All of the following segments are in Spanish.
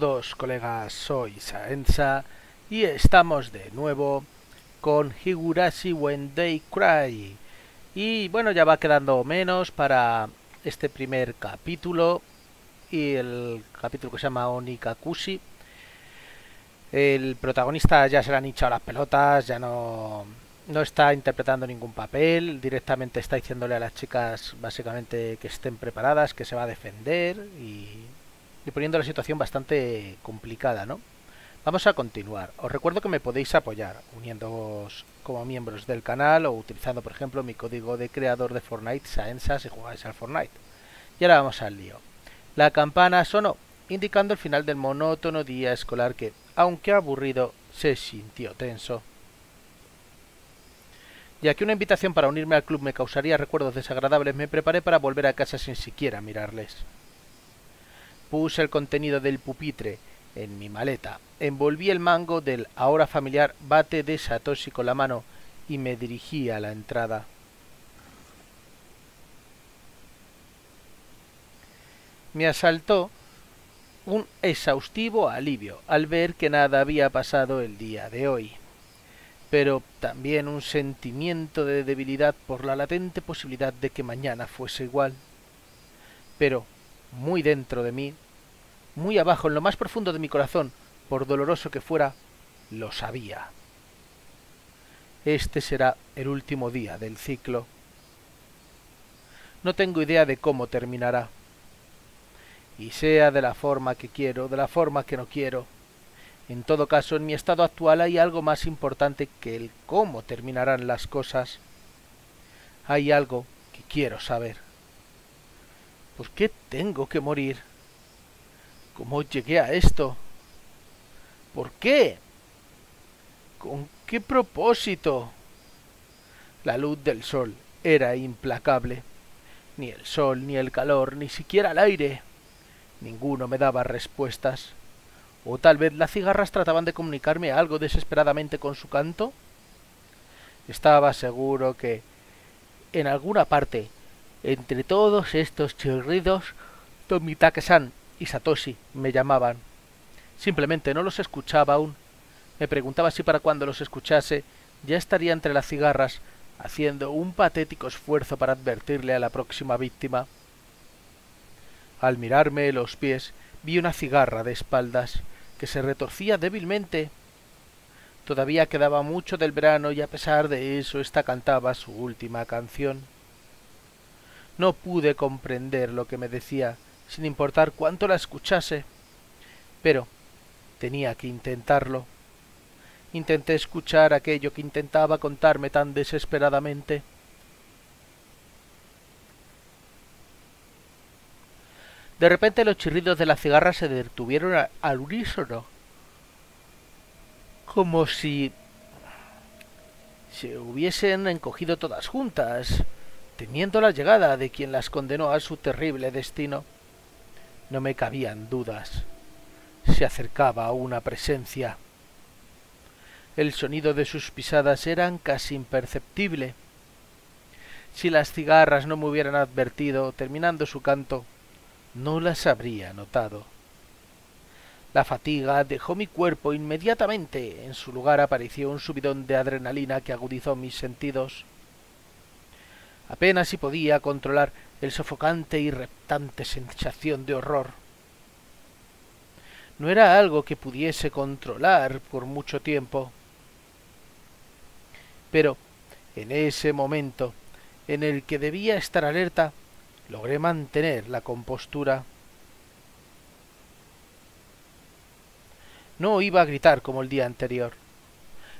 todos, colegas, soy Saensa y estamos de nuevo con Higurashi When They Cry. Y bueno, ya va quedando menos para este primer capítulo y el capítulo que se llama Onikakushi. El protagonista ya se le han hinchado las pelotas, ya no, no está interpretando ningún papel, directamente está diciéndole a las chicas básicamente que estén preparadas, que se va a defender y y poniendo la situación bastante complicada, ¿no? Vamos a continuar. Os recuerdo que me podéis apoyar uniéndoos como miembros del canal o utilizando, por ejemplo, mi código de creador de Fortnite, Saensa, si jugáis al Fortnite. Y ahora vamos al lío. La campana sonó, indicando el final del monótono día escolar que, aunque aburrido, se sintió tenso. Ya que una invitación para unirme al club me causaría recuerdos desagradables, me preparé para volver a casa sin siquiera mirarles. Puse el contenido del pupitre en mi maleta, envolví el mango del ahora familiar bate de Satoshi con la mano y me dirigí a la entrada. Me asaltó un exhaustivo alivio al ver que nada había pasado el día de hoy, pero también un sentimiento de debilidad por la latente posibilidad de que mañana fuese igual. Pero muy dentro de mí, muy abajo, en lo más profundo de mi corazón, por doloroso que fuera, lo sabía. Este será el último día del ciclo. No tengo idea de cómo terminará. Y sea de la forma que quiero, de la forma que no quiero. En todo caso, en mi estado actual hay algo más importante que el cómo terminarán las cosas. Hay algo que quiero saber. ¿Por qué tengo que morir? ¿Cómo llegué a esto? ¿Por qué? ¿Con qué propósito? La luz del sol era implacable. Ni el sol, ni el calor, ni siquiera el aire. Ninguno me daba respuestas. O tal vez las cigarras trataban de comunicarme algo desesperadamente con su canto. Estaba seguro que en alguna parte entre todos estos chirridos, Tomitake-san y Satoshi me llamaban. Simplemente no los escuchaba aún. Me preguntaba si para cuando los escuchase ya estaría entre las cigarras, haciendo un patético esfuerzo para advertirle a la próxima víctima. Al mirarme los pies, vi una cigarra de espaldas, que se retorcía débilmente. Todavía quedaba mucho del verano y a pesar de eso ésta cantaba su última canción. No pude comprender lo que me decía, sin importar cuánto la escuchase, pero tenía que intentarlo. Intenté escuchar aquello que intentaba contarme tan desesperadamente. De repente los chirridos de la cigarra se detuvieron al unísono, como si se hubiesen encogido todas juntas, temiendo la llegada de quien las condenó a su terrible destino. No me cabían dudas. Se acercaba una presencia. El sonido de sus pisadas eran casi imperceptible. Si las cigarras no me hubieran advertido, terminando su canto, no las habría notado. La fatiga dejó mi cuerpo inmediatamente. En su lugar apareció un subidón de adrenalina que agudizó mis sentidos. Apenas si podía controlar el sofocante y reptante sensación de horror. No era algo que pudiese controlar por mucho tiempo. Pero en ese momento en el que debía estar alerta, logré mantener la compostura. No iba a gritar como el día anterior.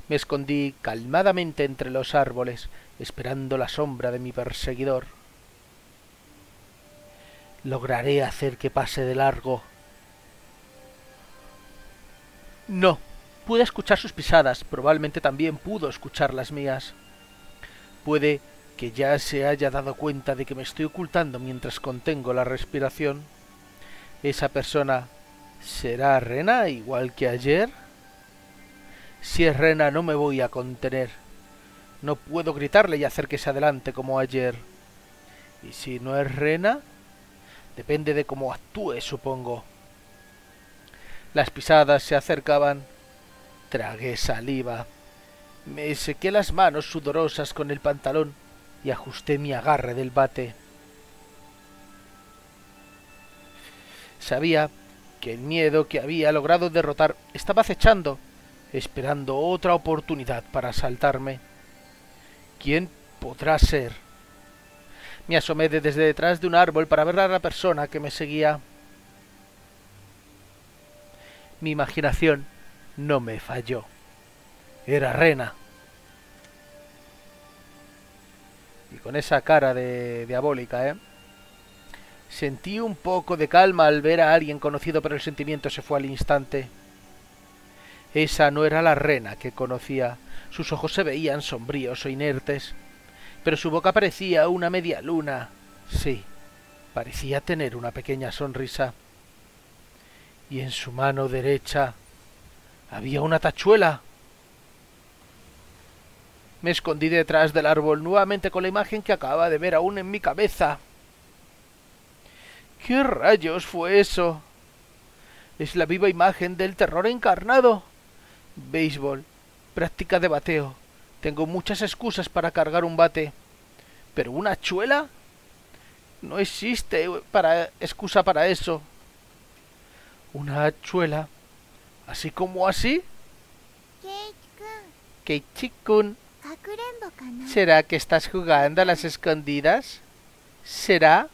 Me escondí calmadamente entre los árboles, esperando la sombra de mi perseguidor. Lograré hacer que pase de largo. No. Pude escuchar sus pisadas, probablemente también pudo escuchar las mías. Puede que ya se haya dado cuenta de que me estoy ocultando mientras contengo la respiración. ¿Esa persona será Rena igual que ayer? Si es Rena no me voy a contener. No puedo gritarle y hacer que se adelante como ayer. Y si no es Rena, depende de cómo actúe, supongo. Las pisadas se acercaban. Tragué saliva. Me sequé las manos sudorosas con el pantalón y ajusté mi agarre del bate. Sabía que el miedo que había logrado derrotar estaba acechando, esperando otra oportunidad para asaltarme. ¿Quién podrá ser? Me asomé desde detrás de un árbol para ver a la persona que me seguía. Mi imaginación no me falló. Era Rena. Y con esa cara de diabólica, ¿eh? Sentí un poco de calma al ver a alguien conocido, pero el sentimiento se fue al instante. Esa no era la rena que conocía. Sus ojos se veían sombríos o inertes, pero su boca parecía una media luna. Sí, parecía tener una pequeña sonrisa. Y en su mano derecha había una tachuela. Me escondí detrás del árbol nuevamente con la imagen que acaba de ver aún en mi cabeza. ¿Qué rayos fue eso? Es la viva imagen del terror encarnado. Béisbol, práctica de bateo. Tengo muchas excusas para cargar un bate. Pero una chuela? No existe para excusa para eso. Una hachuela. ¿Así como así? Keiichi-kun. ¿Será que estás jugando a las escondidas? ¿Será?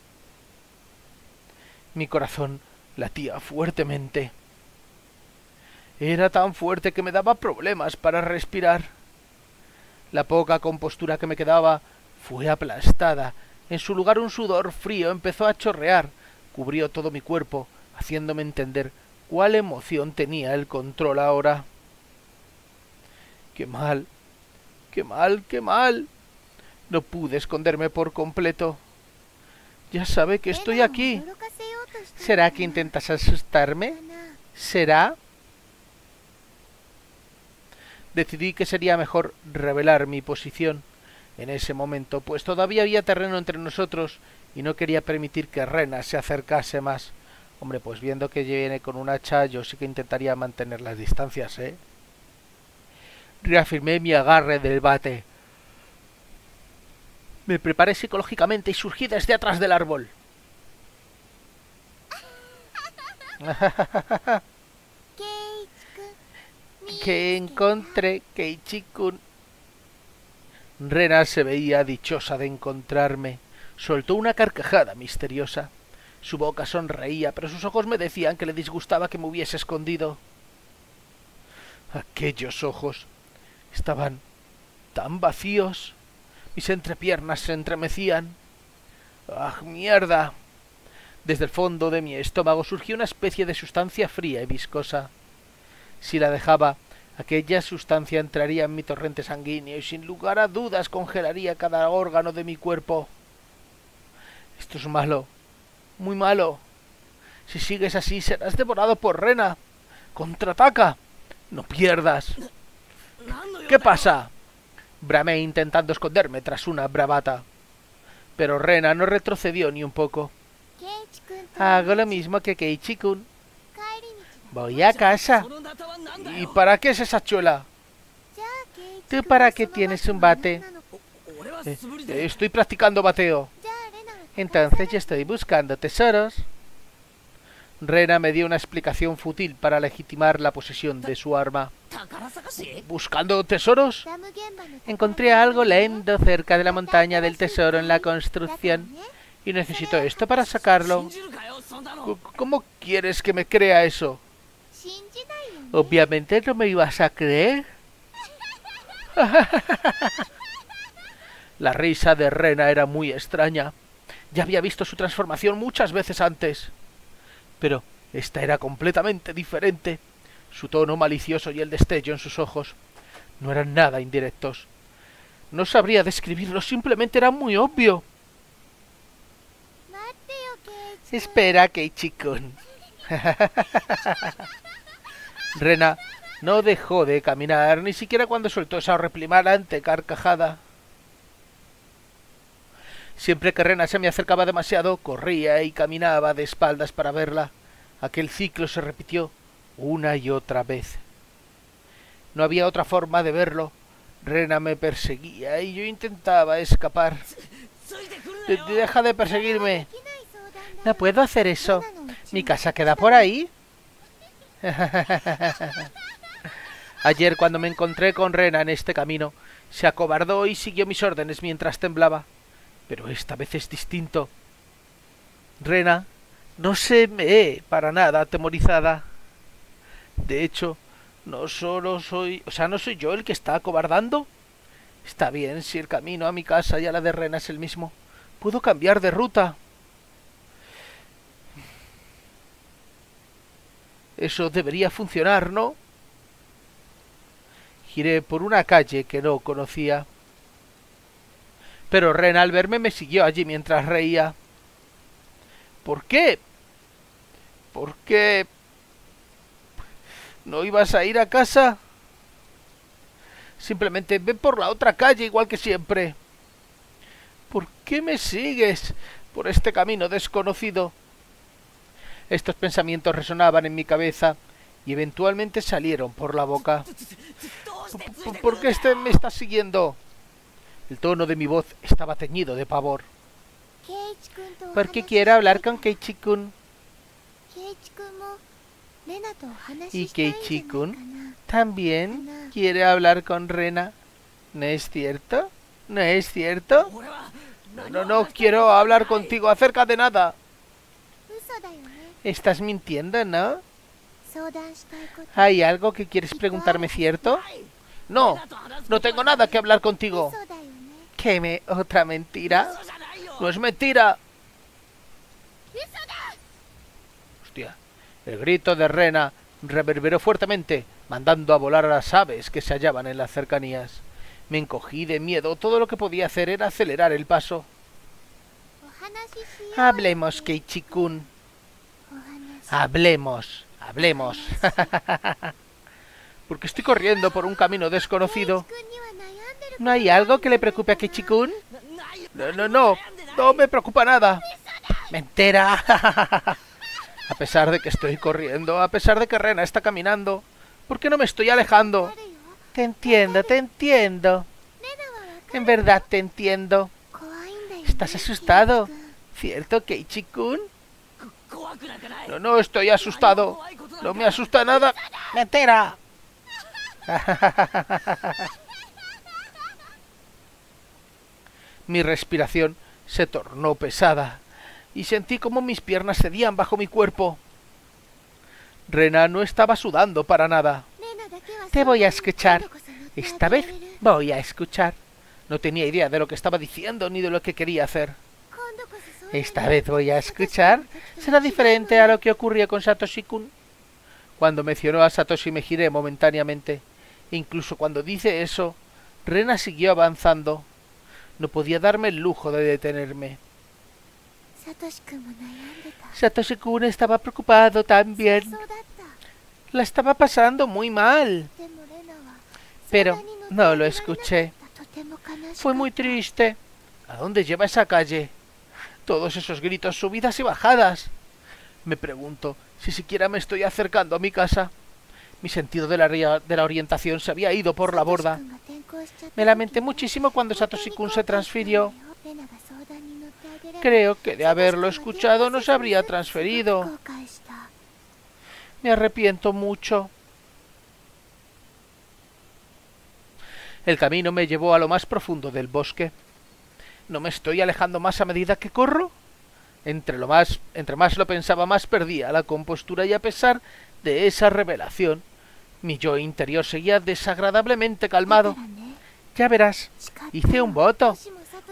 Mi corazón latía fuertemente. Era tan fuerte que me daba problemas para respirar. La poca compostura que me quedaba fue aplastada. En su lugar un sudor frío empezó a chorrear, cubrió todo mi cuerpo, haciéndome entender cuál emoción tenía el control ahora. Qué mal, qué mal, qué mal. No pude esconderme por completo. Ya sabe que estoy aquí. ¿Será que intentas asustarme? ¿Será? Decidí que sería mejor revelar mi posición en ese momento, pues todavía había terreno entre nosotros y no quería permitir que Rena se acercase más. Hombre, pues viendo que viene con un hacha, yo sí que intentaría mantener las distancias, ¿eh? Reafirmé mi agarre del bate. Me preparé psicológicamente y surgí desde atrás del árbol. que encontré Keiichi-kun. Rena se veía dichosa de encontrarme. Soltó una carcajada misteriosa. Su boca sonreía, pero sus ojos me decían que le disgustaba que me hubiese escondido. Aquellos ojos estaban tan vacíos. Mis entrepiernas se entremecían. ¡Ah, mierda! Desde el fondo de mi estómago surgió una especie de sustancia fría y viscosa. Si la dejaba, aquella sustancia entraría en mi torrente sanguíneo y sin lugar a dudas congelaría cada órgano de mi cuerpo. Esto es malo, muy malo. Si sigues así serás devorado por Rena. Contraataca. No pierdas. ¿Qué pasa? Bramé intentando esconderme tras una bravata. Pero Rena no retrocedió ni un poco. Hago lo mismo que Keiichi-kun. Voy a casa. ¿Y para qué es esa chuela? ¿Tú para qué tienes un bate? Eh, estoy practicando bateo. Entonces yo estoy buscando tesoros. Rena me dio una explicación fútil para legitimar la posesión de su arma. ¿Buscando tesoros? Encontré algo lento cerca de la montaña del tesoro en la construcción y necesito esto para sacarlo. ¿Cómo quieres que me crea eso? Obviamente no me ibas a creer. La risa de Rena era muy extraña. Ya había visto su transformación muchas veces antes. Pero esta era completamente diferente. Su tono malicioso y el destello en sus ojos no eran nada indirectos. No sabría describirlo, simplemente era muy obvio. Espera, Keiichi-kun. Rena no dejó de caminar, ni siquiera cuando soltó esa reprimante carcajada. Siempre que Rena se me acercaba demasiado, corría y caminaba de espaldas para verla. Aquel ciclo se repitió una y otra vez. No había otra forma de verlo. Rena me perseguía y yo intentaba escapar. deja de perseguirme. No puedo hacer eso. ¿Mi casa queda por ahí? Ayer cuando me encontré con Rena en este camino, se acobardó y siguió mis órdenes mientras temblaba. Pero esta vez es distinto. Rena no se ve para nada atemorizada. De hecho, no solo soy, o sea, no soy yo el que está acobardando. Está bien si el camino a mi casa y a la de Rena es el mismo. Puedo cambiar de ruta. Eso debería funcionar, ¿no? Giré por una calle que no conocía. Pero Ren al verme me siguió allí mientras reía. ¿Por qué? ¿Por qué? ¿No ibas a ir a casa? Simplemente ve por la otra calle igual que siempre. ¿Por qué me sigues por este camino desconocido? Estos pensamientos resonaban en mi cabeza y eventualmente salieron por la boca. ¿Por qué este me está siguiendo? El tono de mi voz estaba teñido de pavor. ¿Por qué quiero hablar con Keiichi-kun? ¿Y Keiichi-kun también quiere hablar con Rena? ¿No es cierto? ¿No es cierto? No, no, no quiero hablar contigo acerca de nada. Estás mintiendo, ¿no? ¿Hay algo que quieres preguntarme cierto? No, no tengo nada que hablar contigo. ¿Qué me... otra mentira? No es mentira. Hostia. El grito de Rena reverberó fuertemente, mandando a volar a las aves que se hallaban en las cercanías. Me encogí de miedo. Todo lo que podía hacer era acelerar el paso. Hablemos, Keiichi-kun. Hablemos, hablemos. Porque estoy corriendo por un camino desconocido. ¿No hay algo que le preocupe a Kichikun? No, no, no. No me preocupa nada. Mentira. a pesar de que estoy corriendo, a pesar de que Rena está caminando, ¿por qué no me estoy alejando? Te entiendo, te entiendo. En verdad te entiendo. ¿Estás asustado? ¿Cierto, Keiichi-kun? No, no estoy asustado. No me asusta nada. ¡Mentira! mi respiración se tornó pesada y sentí como mis piernas cedían bajo mi cuerpo. Rena no estaba sudando para nada. Te voy a escuchar. Esta vez voy a escuchar. No tenía idea de lo que estaba diciendo ni de lo que quería hacer. Esta vez voy a escuchar. Será diferente a lo que ocurría con Satoshi-kun. Cuando mencionó a Satoshi me giré momentáneamente. incluso cuando dice eso, Rena siguió avanzando. No podía darme el lujo de detenerme. Satoshi-kun estaba preocupado también. La estaba pasando muy mal. Pero no lo escuché. Fue muy triste. ¿A dónde lleva esa calle? Todos esos gritos, subidas y bajadas. Me pregunto si siquiera me estoy acercando a mi casa. Mi sentido de la, orientación se había ido por la borda. Me lamenté muchísimo cuando Satoshi-kun se transfirió. Creo que de haberlo escuchado no se habría transferido. Me arrepiento mucho. El camino me llevó a lo más profundo del bosque. ¿No me estoy alejando más a medida que corro? Entre, lo más, entre más lo pensaba, más perdía la compostura y a pesar de esa revelación, mi yo interior seguía desagradablemente calmado. Ya verás, hice un voto.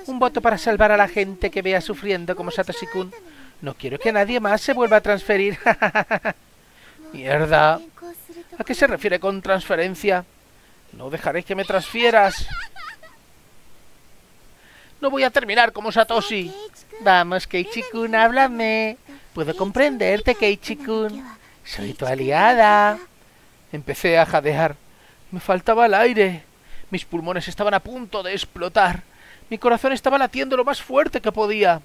Un voto para salvar a la gente que vea sufriendo como Satoshi-kun. No quiero que nadie más se vuelva a transferir. Mierda. ¿A qué se refiere con transferencia? No dejaré que me transfieras. No voy a terminar como Satoshi. Vamos, Keiichi-kun, háblame. Puedo comprenderte, Keiichi-kun. Soy tu aliada. Empecé a jadear. Me faltaba el aire. Mis pulmones estaban a punto de explotar. Mi corazón estaba latiendo lo más fuerte que podía.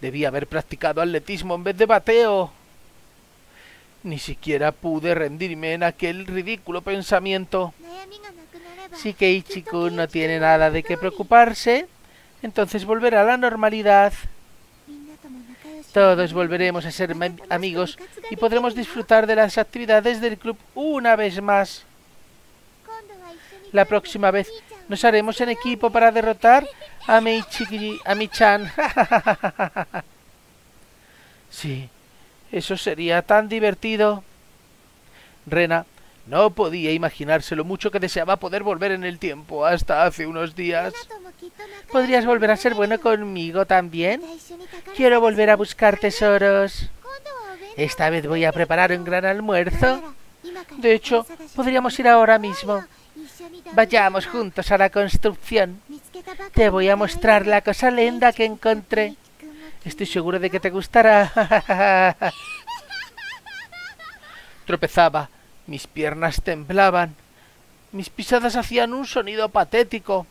Debía haber practicado atletismo en vez de bateo. Ni siquiera pude rendirme en aquel ridículo pensamiento. Si Keiichi-kun no tiene nada de qué preocuparse, entonces volverá a la normalidad. Todos volveremos a ser amigos y podremos disfrutar de las actividades del club una vez más. La próxima vez nos haremos en equipo para derrotar a Meichi, a Mi-chan. sí, eso sería tan divertido. Rena no podía imaginarse lo mucho que deseaba poder volver en el tiempo hasta hace unos días. ¿Podrías volver a ser bueno conmigo también? Quiero volver a buscar tesoros. Esta vez voy a preparar un gran almuerzo. De hecho, podríamos ir ahora mismo. Vayamos juntos a la construcción. Te voy a mostrar la cosa linda que encontré. Estoy seguro de que te gustará. Tropezaba, mis piernas temblaban, mis pisadas hacían un sonido patético.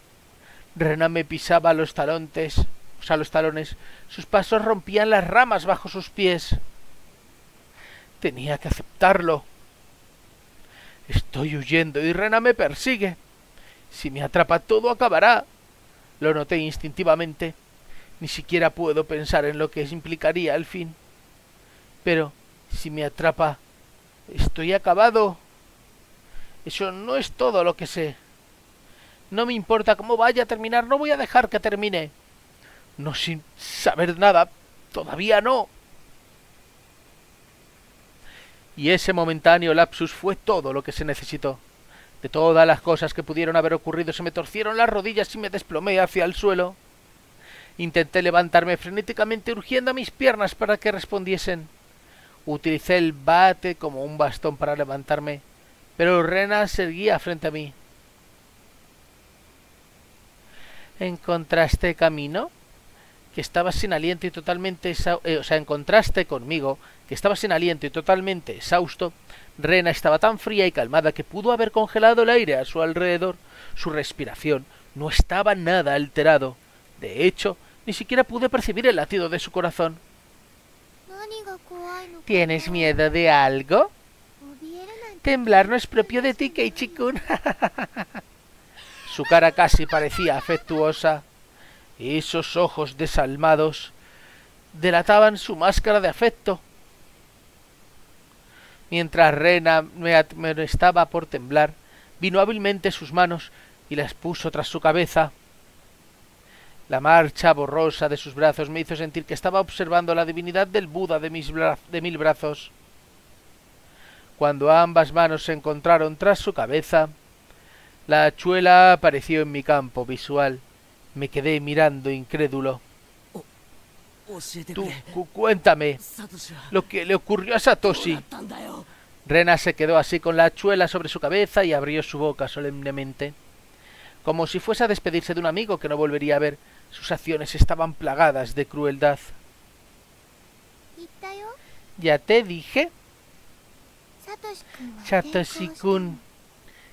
Rena me pisaba los talontes, o sea, los talones. Sus pasos rompían las ramas bajo sus pies. Tenía que aceptarlo. Estoy huyendo y Rena me persigue. Si me atrapa todo acabará. Lo noté instintivamente. Ni siquiera puedo pensar en lo que implicaría el fin. Pero si me atrapa, estoy acabado. Eso no es todo lo que sé. No me importa cómo vaya a terminar, no voy a dejar que termine. No sin saber nada, todavía no. Y ese momentáneo lapsus fue todo lo que se necesitó. De todas las cosas que pudieron haber ocurrido se me torcieron las rodillas y me desplomé hacia el suelo. Intenté levantarme frenéticamente urgiendo a mis piernas para que respondiesen. Utilicé el bate como un bastón para levantarme, pero Rena seguía frente a mí. ¿Encontraste camino? Que estaba sin aliento y totalmente... Eh, o sea, encontraste conmigo, que estaba sin aliento y totalmente exhausto. Rena estaba tan fría y calmada que pudo haber congelado el aire a su alrededor. Su respiración no estaba nada alterado. De hecho, ni siquiera pude percibir el latido de su corazón. ¿Tienes miedo de algo? Temblar no es propio de ti, Keiichi-kun. su cara casi parecía afectuosa. Esos ojos desalmados delataban su máscara de afecto. Mientras Rena me estaba por temblar, vino hábilmente sus manos y las puso tras su cabeza. La marcha borrosa de sus brazos me hizo sentir que estaba observando la divinidad del Buda de, mis de mil brazos. Cuando ambas manos se encontraron tras su cabeza, la hachuela apareció en mi campo visual. Me quedé mirando incrédulo. Tú, cuéntame lo que le ocurrió a Satoshi. Rena se quedó así con la hachuela sobre su cabeza y abrió su boca solemnemente, como si fuese a despedirse de un amigo que no volvería a ver. Sus acciones estaban plagadas de crueldad. Ya te dije. Satoshi-kun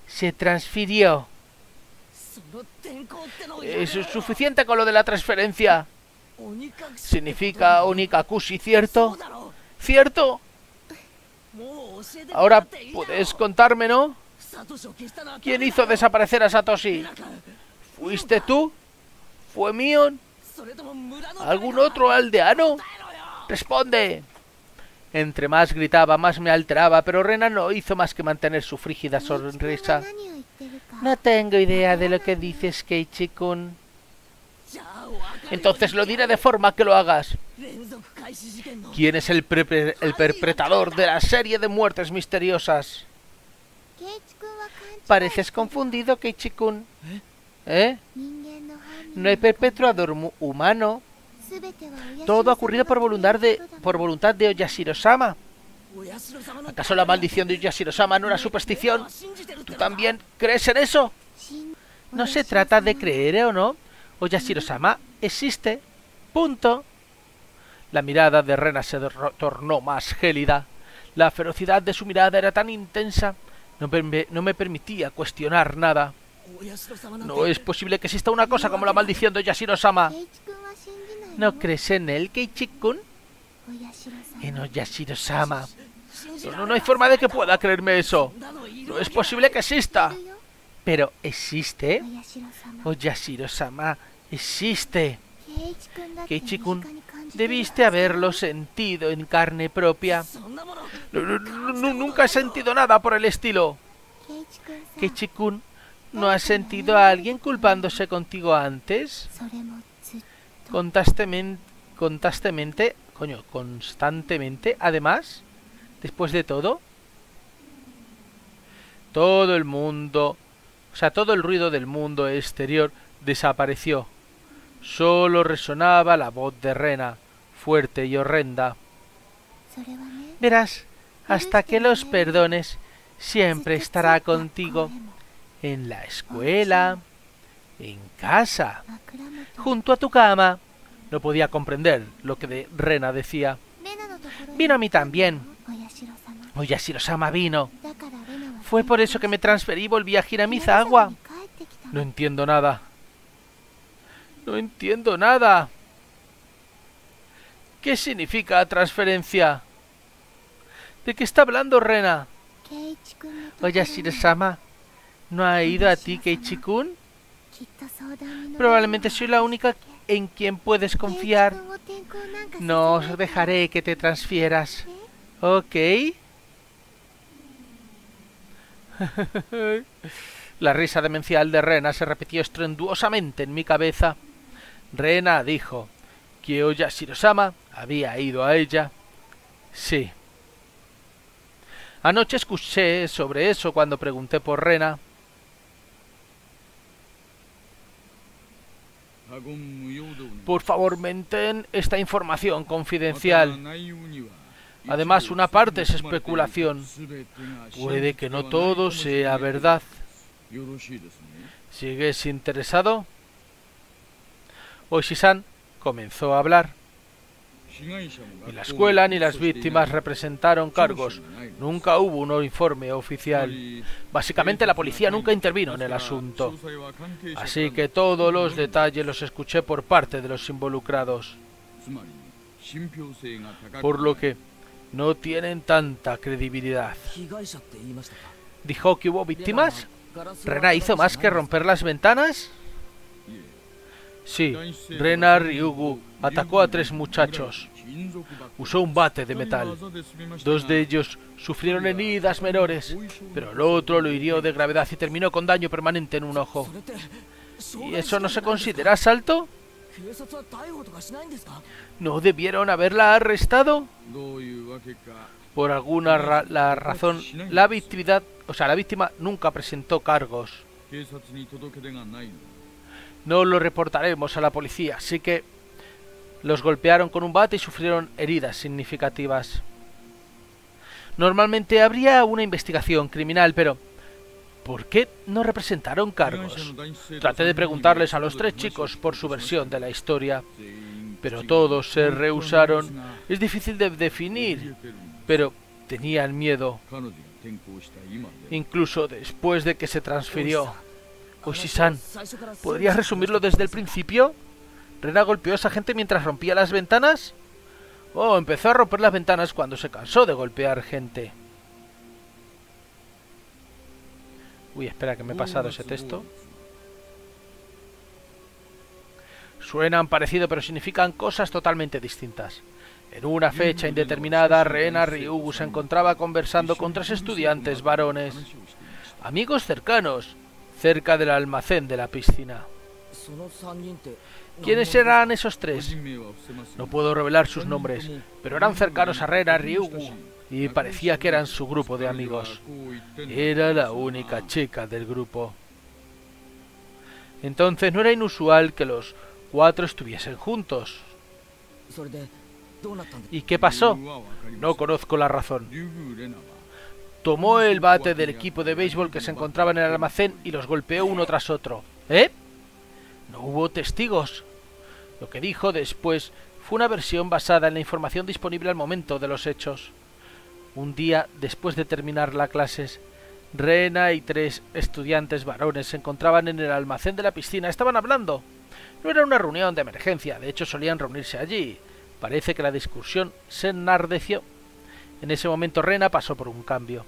se transfirió. Eso es suficiente con lo de la transferencia. Significa Onikakushi, ¿cierto? ¿Cierto? Ahora puedes contarme, ¿no? ¿Quién hizo desaparecer a Satoshi? ¿Fuiste tú? ¿Fue mío? ¿Algún otro aldeano? ¡Responde! Entre más gritaba, más me alteraba, pero Rena no hizo más que mantener su frígida sonrisa. No tengo idea de lo que dices, Keiichi-kun. Entonces lo diré de forma que lo hagas. ¿Quién es el, el perpetrador de la serie de muertes misteriosas? Pareces confundido, Keiichi-kun. ¿Eh? No hay perpetrador humano. Todo ha ocurrido por voluntad de, por voluntad de Oyashiro-sama. ¿Acaso la maldición de Oyashiro-sama no era superstición? ¿Tú también crees en eso? No se trata de creer o no. Oyashiro-sama existe. Punto. La mirada de Rena se tornó más gélida. La ferocidad de su mirada era tan intensa, no me permitía cuestionar nada. No es posible que exista una cosa como la maldición de Oyashiro-sama. ¿No crees en él, Keiichi-kun? En Oyashiro-sama. No, no, hay forma de que pueda creerme eso. No es posible que exista. Pero existe. Oyashiro-sama, existe. Keiichi-kun, debiste haberlo sentido en carne propia. nunca he sentido nada por el estilo. Keiichi-kun, ¿no has sentido a alguien culpándose contigo antes? Contastemente, contastemente, coño, constantemente, además, después de todo, todo el mundo, o sea, todo el ruido del mundo exterior desapareció. Solo resonaba la voz de Rena, fuerte y horrenda. Verás, hasta que los perdones, siempre estará contigo, en la escuela, en casa, junto a tu cama. No podía comprender lo que de Rena decía. Vino a mí también. Oyashiro-sama vino. Fue por eso que me transferí y volví a Hiramizawa. No entiendo nada. No entiendo nada. ¿Qué significa transferencia? ¿De qué está hablando Rena? Oyashiro-sama, ¿no ha ido a ti Keiichi-kun? Probablemente soy la única en quien puedes confiar. No os dejaré que te transfieras. ¿Ok? La risa demencial de Rena se repitió estrenduosamente en mi cabeza. Rena dijo que Oyashiro-sama había ido a ella. Sí. Anoche escuché sobre eso cuando pregunté por Rena. Por favor, mantén esta información confidencial. Además, una parte es especulación. Puede que no todo sea verdad. ¿Sigues interesado? Oishisan comenzó a hablar. Ni la escuela ni las víctimas representaron cargos. Nunca hubo un informe oficial. Básicamente la policía nunca intervino en el asunto. Así que todos los detalles los escuché por parte de los involucrados. Por lo que no tienen tanta credibilidad. ¿Dijo que hubo víctimas? ¿Rena hizo más que romper las ventanas? Sí, Rena Ryugu atacó a tres muchachos. Usó un bate de metal. Dos de ellos sufrieron heridas menores, pero el otro lo hirió de gravedad y terminó con daño permanente en un ojo. ¿Y eso no se considera asalto? ¿No debieron haberla arrestado? Por alguna la razón, la victimidad, o sea, la víctima nunca presentó cargos. No lo reportaremos a la policía, así que los golpearon con un bate y sufrieron heridas significativas. Normalmente habría una investigación criminal, pero ¿por qué no representaron cargos? Traté de preguntarles a los tres chicos por su versión de la historia, pero todos se rehusaron. Es difícil de definir, pero tenían miedo. Incluso después de que se transfirió. Oishi-san, ¿podrías resumirlo desde el principio? ¿Rena golpeó a esa gente mientras rompía las ventanas? Oh, empezó a romper las ventanas cuando se cansó de golpear gente. Uy, espera, que me he pasado ese texto. Suenan parecido, pero significan cosas totalmente distintas. En una fecha indeterminada, Rena Ryugu se encontraba conversando con tres estudiantes varones, amigos cercanos, cerca del almacén de la piscina. ¿Quiénes eran esos tres? No puedo revelar sus nombres, pero eran cercanos a Rena Ryugu y parecía que eran su grupo de amigos. Era la única chica del grupo. Entonces no era inusual que los cuatro estuviesen juntos. ¿Y qué pasó? No conozco la razón tomó el bate del equipo de béisbol que se encontraba en el almacén y los golpeó uno tras otro. ¿Eh? No hubo testigos. Lo que dijo después fue una versión basada en la información disponible al momento de los hechos. Un día después de terminar las clases, Rena y tres estudiantes varones se encontraban en el almacén de la piscina. Estaban hablando. No era una reunión de emergencia, de hecho solían reunirse allí. Parece que la discusión se enardeció En ese momento Rena pasó por un cambio.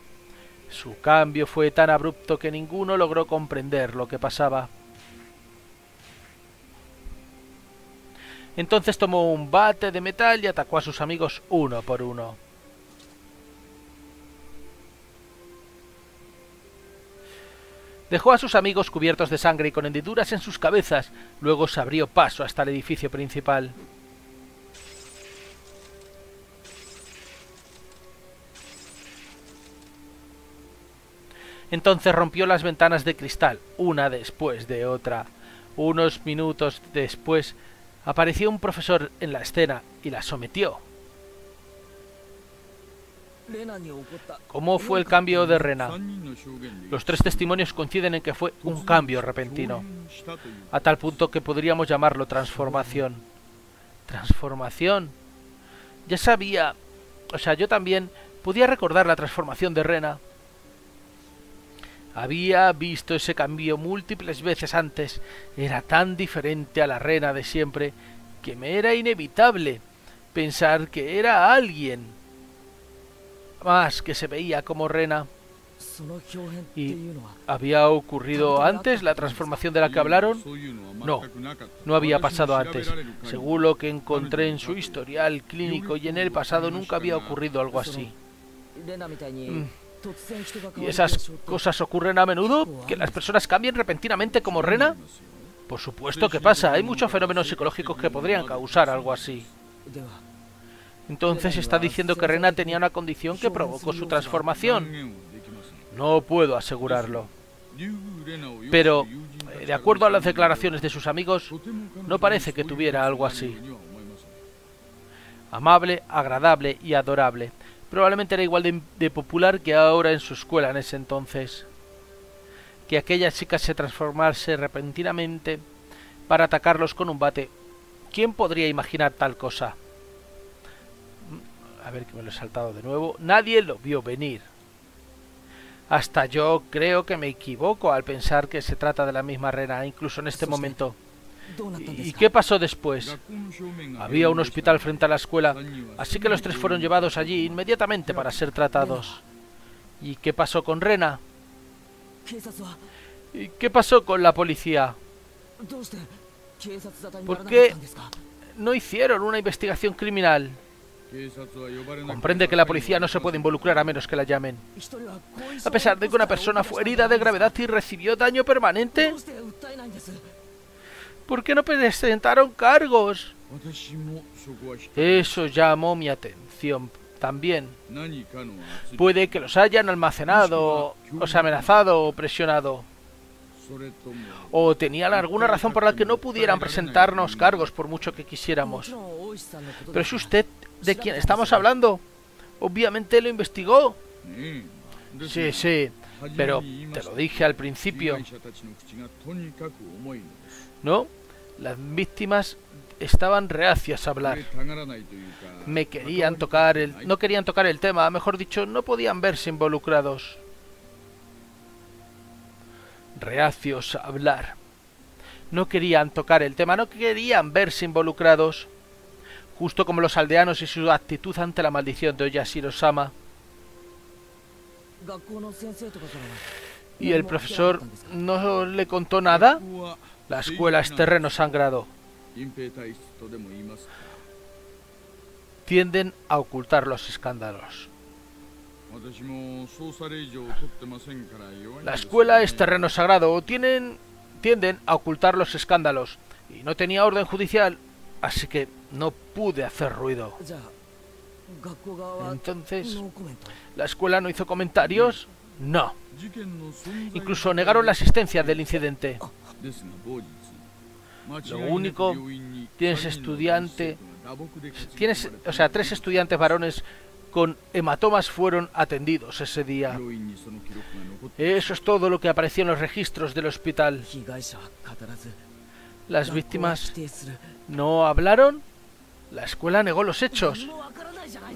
Su cambio fue tan abrupto que ninguno logró comprender lo que pasaba. Entonces tomó un bate de metal y atacó a sus amigos uno por uno. Dejó a sus amigos cubiertos de sangre y con hendiduras en sus cabezas, luego se abrió paso hasta el edificio principal. Entonces rompió las ventanas de cristal, una después de otra. Unos minutos después apareció un profesor en la escena y la sometió. ¿Cómo fue el cambio de Rena? Los tres testimonios coinciden en que fue un cambio repentino, a tal punto que podríamos llamarlo transformación. ¿Transformación? Ya sabía, o sea, yo también podía recordar la transformación de Rena. Había visto ese cambio múltiples veces antes. Era tan diferente a la Rena de siempre que me era inevitable pensar que era alguien más que se veía como Rena. ¿Y había ocurrido antes la transformación de la que hablaron? No, no había pasado antes. Según lo que encontré en su historial clínico y en el pasado nunca había ocurrido algo así. Mm. ¿Y esas cosas ocurren a menudo? ¿Que las personas cambien repentinamente como Rena? Por supuesto que pasa. Hay muchos fenómenos psicológicos que podrían causar algo así. Entonces está diciendo que Rena tenía una condición que provocó su transformación. No puedo asegurarlo. Pero, eh, de acuerdo a las declaraciones de sus amigos, no parece que tuviera algo así. Amable, agradable y adorable. Probablemente era igual de, de, popular que ahora en su escuela en ese entonces. Que aquella chica se transformase repentinamente para atacarlos con un bate. ¿Quién podría imaginar tal cosa? a ver que me lo he saltado de nuevo, nadie lo vio venir. Hasta yo creo que me equivoco al pensar que se trata de la misma Rena, incluso en este momento. ¿Y qué pasó después? Había un hospital frente a la escuela, así que los tres fueron llevados allí inmediatamente para ser tratados. ¿Y qué pasó con Rena? ¿Y qué pasó con la policía? ¿Por qué no hicieron una investigación criminal? Comprende que la policía no se puede involucrar a menos que la llamen. A pesar de que una persona fue herida de gravedad y recibió daño permanente. ¿Por qué no presentaron cargos? Eso llamó mi atención también. Puede que los hayan almacenado, os amenazado o presionado. ¿O tenían alguna razón por la que no pudieran presentarnos cargos por mucho que quisiéramos? Pero si usted de quién estamos hablando. Obviamente lo investigó. Sí, sí, pero te lo dije al principio. ¿No? Las víctimas estaban reacias a hablar. Me querían tocar el... No querían tocar el tema, mejor dicho, no podían verse involucrados. Reacios a hablar. No querían tocar el tema, no querían verse involucrados justo como los aldeanos y su actitud ante la maldición de Oyashiro-sama. ¿Y el profesor no le contó nada? La escuela es terreno sangrado. Tienden a ocultar los escándalos. La escuela es terreno sagrado. Tienen, tienden a ocultar los escándalos. Y no tenía orden judicial Así que no pude hacer ruido. Entonces, ¿la escuela no hizo comentarios? No. Incluso negaron la existencia del incidente. Lo único, tienes estudiante, tienes, o sea, tres estudiantes varones con hematomas fueron atendidos ese día. Eso es todo lo que apareció en los registros del hospital. Las víctimas no hablaron. La escuela negó los hechos.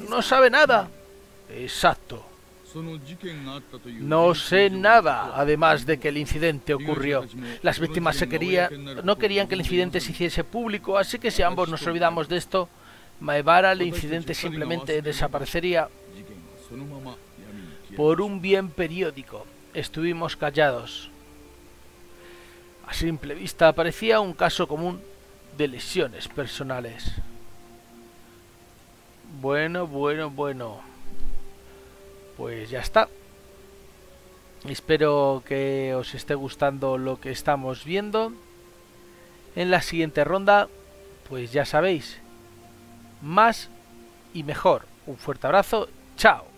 No sabe nada. Exacto. No sé nada, además de que el incidente ocurrió. Las víctimas se querían, no querían que el incidente se hiciese público, así que si ambos nos olvidamos de esto, Maevara el incidente simplemente desaparecería. Por un bien periódico, estuvimos callados. A simple vista parecía un caso común de lesiones personales. Bueno, bueno, bueno. Pues ya está. Espero que os esté gustando lo que estamos viendo. En la siguiente ronda, pues ya sabéis, más y mejor. Un fuerte abrazo, chao.